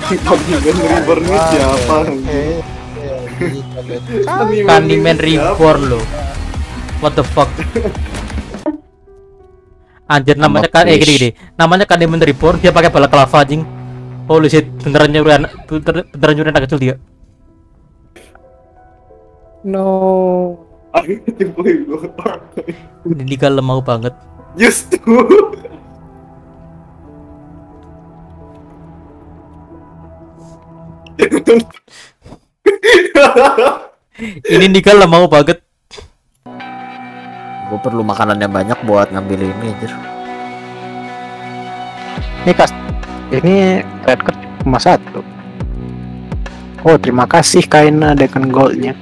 Kandimen Reborn-nya siapa? Kandimen Reborn lo. What the fuck? Anjir namanya kan eh gini gini. Namanya Kandimen Reborn dia pakai balaclava anjing. Holy shit, beneran nyuri anak bener- beneran nyuri anak kecil dia. No. Gue. Ini Niga lemau banget. Justru. Ini Niga lemau banget. Gue perlu makanan yang banyak buat ngambil ini anjir. Ini kas. Ini red card cuma satu. Oh terima kasih Kaina dengan goldnya.